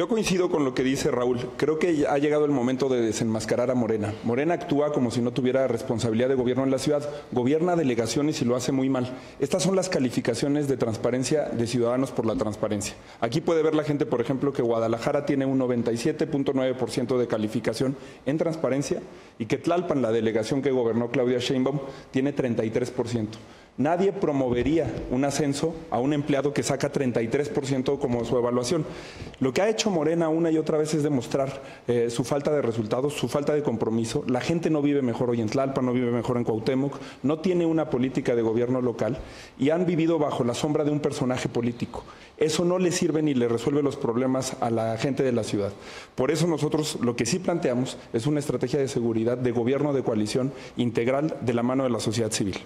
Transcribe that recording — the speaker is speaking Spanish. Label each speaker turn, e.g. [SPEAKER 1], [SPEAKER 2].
[SPEAKER 1] Yo coincido con lo que dice Raúl. Creo que ha llegado el momento de desenmascarar a Morena. Morena actúa como si no tuviera responsabilidad de gobierno en la ciudad. Gobierna delegaciones y lo hace muy mal. Estas son las calificaciones de transparencia de Ciudadanos por la Transparencia. Aquí puede ver la gente, por ejemplo, que Guadalajara tiene un 97.9% de calificación en transparencia y que Tlalpan, la delegación que gobernó Claudia Sheinbaum, tiene 33%. Nadie promovería un ascenso a un empleado que saca 33% como su evaluación. Lo que ha hecho Morena una y otra vez es demostrar eh, su falta de resultados, su falta de compromiso. La gente no vive mejor hoy en Tlalpan, no vive mejor en Cuauhtémoc, no tiene una política de gobierno local y han vivido bajo la sombra de un personaje político. Eso no le sirve ni le resuelve los problemas a la gente de la ciudad. Por eso nosotros lo que sí planteamos es una estrategia de seguridad de gobierno de coalición integral de la mano de la sociedad civil.